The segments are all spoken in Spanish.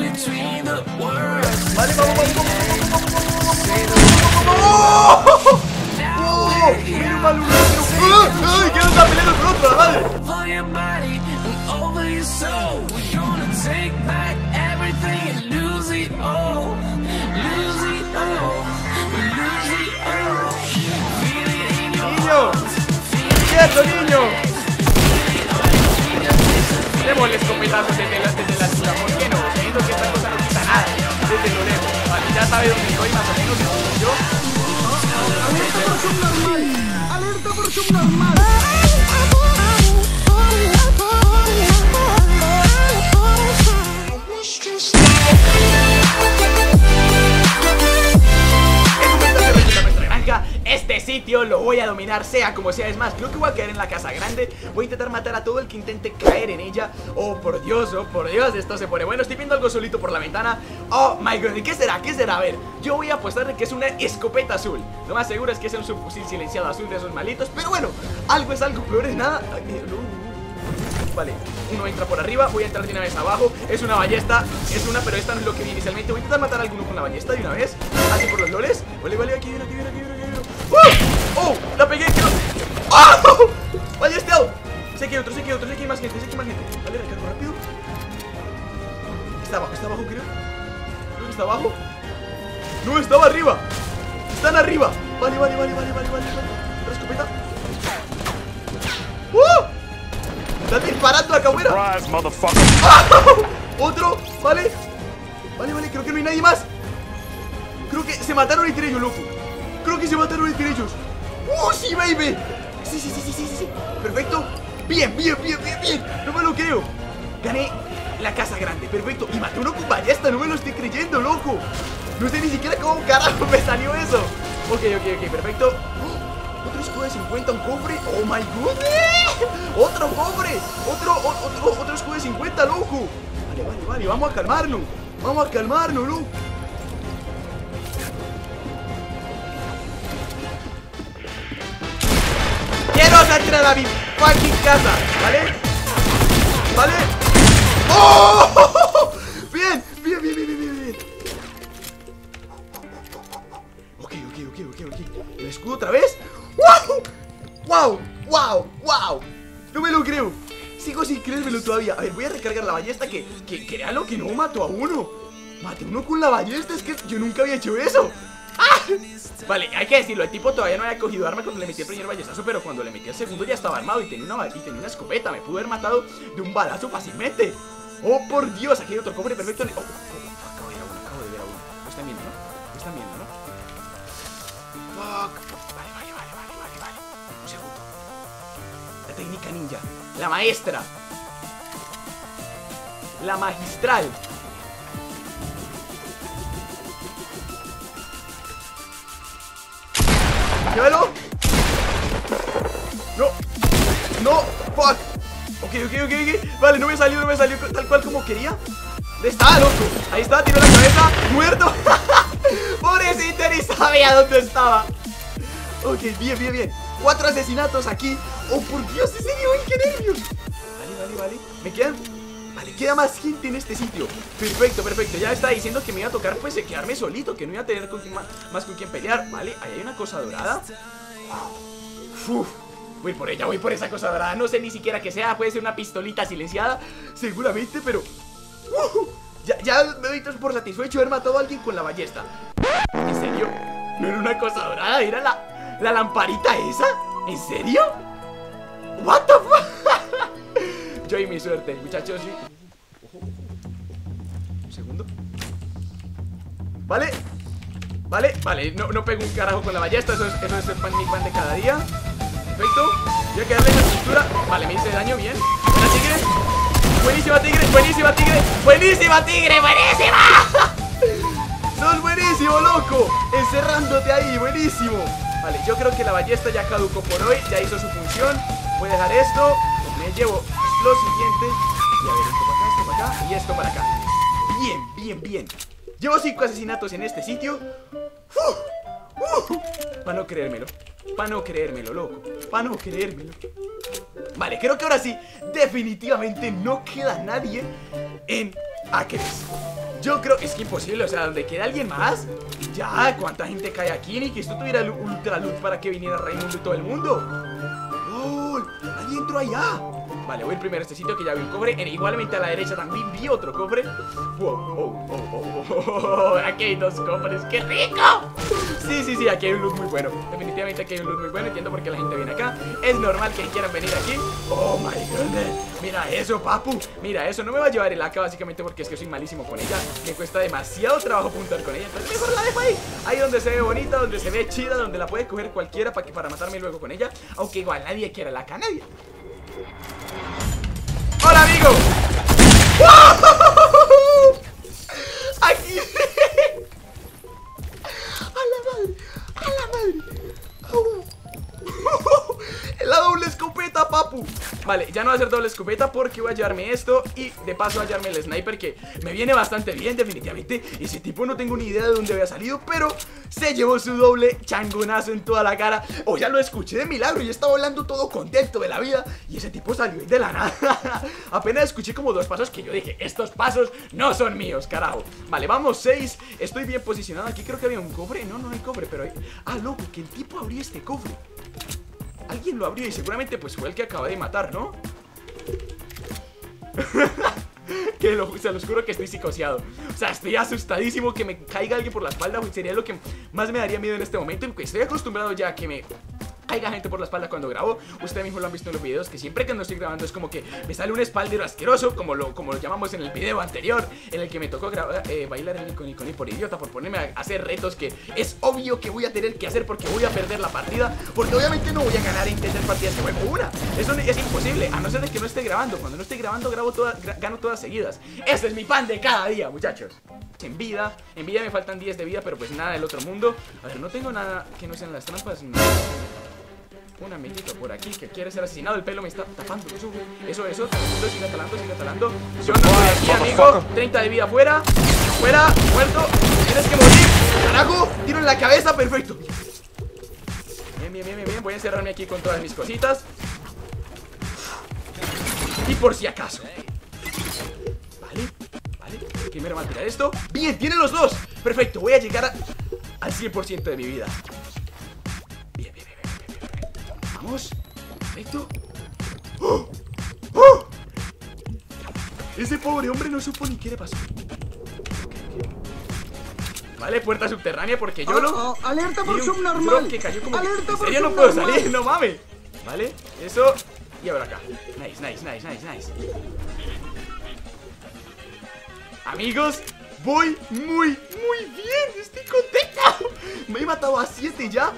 between the words. Mari, vamos, vamos, vamos, vamos, vamos, vamos, vamos, vamos, vamos. Mira o barulho. Ai, quero dar peleira pro outro lado. Take back everything and lose it all, lose it all, lose it all. Feel it in your heart. ¡Quieto, niño! Démosle escopetazos de tela. Vale, ya sabe dónde estoy, más o menos, yo. Alerta por subnormal. Alerta por subnormal. Lo voy a dominar, sea como sea. Es más, creo que voy a caer en la casa grande. Voy a intentar matar a todo el que intente caer en ella. Oh, por Dios, oh, por Dios, esto se pone bueno. Estoy viendo algo solito por la ventana. Oh, my god, ¿y qué será? ¿Qué será? A ver, yo voy a apostar de que es una escopeta azul. Lo más seguro es que es un subfusil silenciado azul de esos malitos. Pero bueno, algo es algo, peor es nada. Ay, no. Vale, uno entra por arriba, voy a entrar de una vez abajo Es una ballesta, es una, pero esta no es lo que vi inicialmente Voy a intentar matar a alguno con la ballesta de una vez Así por los loles Vale, vale, aquí viene, aquí viene, aquí viene, aquí viene ¡Oh! ¡Oh! ¡La pegué! ¡Que no! ¡Oh! ¡Ballesteado! Sé que hay otro, sé que hay otro, sé que hay más gente, sé que hay más gente Vale, recargo rápido Está abajo, está abajo, creo Creo que está abajo No, estaba arriba Están arriba Vale, vale, vale, vale, vale, vale, vale Otra escopeta ¡Oh! ¡Están disparando! Surprise, motherfucker. ¡Ah! Otro, vale Vale, vale, creo que no hay nadie más Creo que se mataron entre ellos, loco Creo que se mataron entre ellos ¡Uh, sí, baby! Sí, sí, sí, sí, sí, sí, Perfecto. Bien, bien, bien, bien, bien. No me lo creo. Gané la casa grande, perfecto. Y maté uno con ballesta, no me lo estoy creyendo, loco. No sé ni siquiera cómo carajo me salió eso. Ok, ok, ok, perfecto. ¡Oh! Otro escudo de 50, un cofre. ¡Oh, my goodness! ¡Otro cofre! ¡Otro, otro, otro escudo de 50, loco! Vale, vale, vale, vamos a calmarnos Vamos a calmarnos, loco Quiero entrar a mi fucking casa, ¿vale? ¿Vale? ¡Oh! Bien, bien, bien, bien, bien, bien. Ok, ok, ok, ok, ok. ¿El escudo otra vez? ¡Wow! ¡Wow! ¡Wow! ¡Wow! No me lo creo. Sigo sin creérmelo todavía. A ver, voy a recargar la ballesta que, que créalo que no mato a uno. Maté uno con la ballesta, es que yo nunca había hecho eso. Vale, hay que decirlo, el tipo todavía no había cogido arma cuando le metí el primer ballestazo, pero cuando le metí el segundo ya estaba armado y tenía una, y tenía una escopeta. Me pudo haber matado de un balazo fácilmente. ¡Oh, por Dios! Aquí hay otro cofre perfecto. Oh, oh, oh, acabo de ver a uno, acabo de ver a uno. Lo están viendo, ¿no? Lo están viendo, ¿no? Fuck. Vale, vale, vale, vale, vale, vale. Un segundo. La técnica ninja. La maestra. La magistral. ¡Llévalo! ¡No! ¡No! ¡Fuck! Ok, ok, ok, ok. Vale, no me salió, no me salió tal cual como quería. ¿Dónde está, loco? Ahí está, tiró la cabeza. ¡Muerto! Pobrecito, ni sabía dónde estaba. Ok, bien, bien, bien. Cuatro asesinatos aquí. Oh, por Dios, en serio, ¡ay, qué nervios. Vale, vale, vale. Me quedan. Vale, queda más gente en este sitio. Perfecto, perfecto. Ya está diciendo que me iba a tocar, pues, quedarme solito. Que no iba a tener más con quién pelear. Vale, ahí hay una cosa dorada. Uf, voy por ella, voy por esa cosa dorada. No sé ni siquiera que sea. Puede ser una pistolita silenciada. Seguramente, pero. Ya, ya me doy por satisfecho haber matado a alguien con la ballesta. ¿En serio? ¿No era una cosa dorada? ¿Era la, la lamparita esa? ¿En serio? ¿What the fuck? Yo y mi suerte, muchachos. Un segundo. ¿Vale? Vale, vale, no, no pego un carajo con la ballesta, eso es, eso es el pan, mi pan de cada día. Perfecto. Voy a quedarle en la estructura. Vale, me hice daño, bien. Buena tigre. Buenísima tigre, buenísima tigre, buenísima tigre, buenísima. Sos buenísimo, loco. Encerrándote ahí, buenísimo. Vale, yo creo que la ballesta ya caducó por hoy, ya hizo su función. Voy a dejar esto. Me llevo lo siguiente. Y a ver, esto para acá, esto para acá y esto para acá. Bien, bien, bien. Llevo cinco asesinatos en este sitio. Para no creérmelo. Para no creérmelo, loco. Para no creérmelo. Vale, creo que ahora sí, definitivamente no queda nadie en Acres. Yo creo que es que imposible, o sea, donde queda alguien más Ya, ¿cuánta gente cae aquí? Ni que esto tuviera ultra luz para que viniera Raimundo y todo el mundo ¡Oh! ¡Alguien entró allá! Vale, voy primero a este sitio que ya vi un cobre en, Igualmente a la derecha también vi otro cobre ¡Wow! ¡Oh! ¡Oh! ¡Oh! oh, Aquí hay dos cofres, ¡qué rico! Sí, sí, sí, aquí hay un loot muy bueno Definitivamente aquí hay un loot muy bueno Entiendo por qué la gente viene acá Es normal que quieran venir aquí ¡Oh, my goodness! Mira eso, papu Mira eso, no me va a llevar el AK básicamente porque es que soy malísimo con ella Me cuesta demasiado trabajo puntar con ella Entonces mejor la dejo ahí Ahí donde se ve bonita, donde se ve chida Donde la puede coger cualquiera para, que, para matarme luego con ella Aunque igual nadie quiere la AK, nadie ¡Hola, amigo! ¡Aquí! Vale, ya no va a ser doble escopeta porque voy a llevarme esto Y de paso voy a llevarme el sniper que me viene bastante bien definitivamente. Ese tipo no tengo ni idea de dónde había salido Pero se llevó su doble changonazo en toda la cara. O ya lo escuché de milagro y estaba hablando todo contento de la vida Y ese tipo salió de la nada. Apenas escuché como dos pasos que yo dije Estos pasos no son míos, carajo Vale, vamos, seis. Estoy bien posicionado aquí, creo que había un cobre. No, no hay cobre, pero hay... Ah, loco, que el tipo abrió este cobre Alguien lo abrió y seguramente pues fue el que acaba de matar, ¿no? que lo, se los juro que estoy psicoseado O sea, estoy asustadísimo que me caiga alguien por la espalda Sería lo que más me daría miedo en este momento estoy acostumbrado ya a que me caiga gente por la espalda cuando grabo Ustedes mismos lo han visto en los videos Que siempre que no estoy grabando es como que me sale un espaldero asqueroso Como lo, como lo llamamos en el video anterior En el que me tocó grabar, eh, bailar el Niconi por idiota Por ponerme a hacer retos que es obvio que voy a tener que hacer Porque voy a perder la partida Porque obviamente no voy a ganar en tres partidas que juego una. Eso es imposible, a no ser de que no esté grabando. Cuando no esté grabando grabo todas, gano todas seguidas. Ese es mi pan de cada día, muchachos. En vida, en vida me faltan 10 de vida, pero pues nada del otro mundo. A ver, no tengo nada que no sean las trampas no un amiguito por aquí que quiere ser asesinado. El pelo me está tapando. Eso, eso, eso. Talando, sigue talando, sigue talando. Yo no estoy aquí, amigo. 30 de vida fuera. Fuera, muerto. Tienes que morir. Carajo, tiro en la cabeza, perfecto. Bien, bien, bien, bien. Voy a encerrarme aquí con todas mis cositas. Y por si acaso. Vale, vale. Primero va a tirar esto. Bien, tiene los dos. Perfecto, voy a llegar al 100% de mi vida. Perfecto. ¡Oh! ¡Oh! Ese pobre hombre no supo ni qué le pasó. Vale, puerta subterránea porque yo no. Oh, oh, alerta por subnormal. que cayó como. ¿En serio no puedo salir? No mames. Vale, eso. Y ahora acá. Nice, nice, nice, nice, nice. Amigos, voy muy, muy bien. Estoy contento. Me he matado a 7 ya.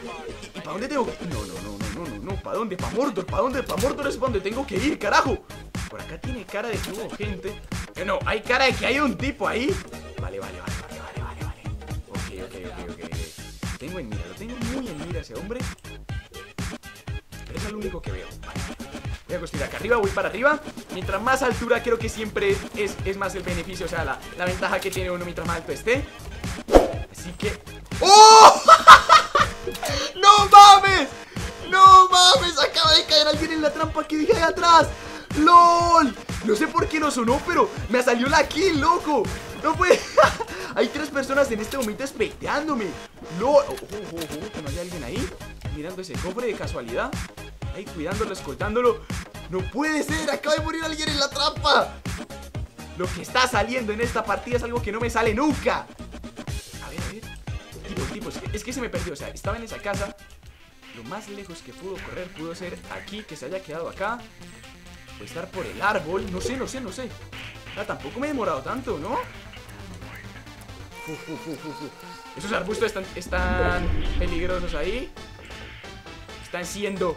¿Y, para dónde tengo que.? No, no, no, no, no, no. ¿Para dónde? ¿Para Mordor? ¿Para dónde? ¿Para Mordor es donde tengo que ir, carajo? Por acá tiene cara de que hubo gente. Que no, hay cara de que hay un tipo ahí. Vale, vale, vale, vale, vale, vale, vale. Ok, ok, ok, ok. Tengo en mira, lo tengo muy en mira ese hombre. Pero es el único que veo. Vale. Voy a construir acá arriba, voy para arriba Mientras más altura creo que siempre es, es más el beneficio O sea, la, la ventaja que tiene uno mientras más alto esté Así que... ¡Oh! ¡No mames! ¡No mames! Acaba de caer alguien en la trampa que dije ahí atrás ¡LOL! No sé por qué no sonó, pero me salió la kill, loco No fue... Hay tres personas en este momento especteándome ¡LOL! Ojo, ojo, ojo, que no hay alguien ahí Mirando ese cofre de casualidad Ahí cuidándolo, escoltándolo ¡No puede ser! ¡Acaba de morir alguien en la trampa! Lo que está saliendo en esta partida es algo que no me sale nunca A ver, a ver Tipo, tipo, es que, es que se me perdió O sea, estaba en esa casa Lo más lejos que pudo correr pudo ser aquí Que se haya quedado acá Puede estar por el árbol No sé, no sé, no sé ah, Tampoco me he demorado tanto, ¿no? Esos arbustos están, están peligrosos ahí Están siendo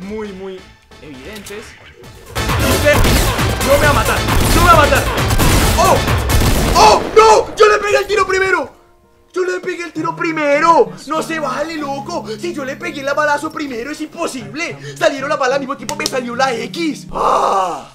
muy, muy evidentes. no me va a matar, no me va a matar. ¡Oh! ¡Oh! ¡No! ¡Yo le pegué el tiro primero! Tiro primero! ¡No se vale, loco! Si yo le pegué el balazo primero, es imposible. Salieron la bala al mismo tiempo, me salió la X. ¡Ah!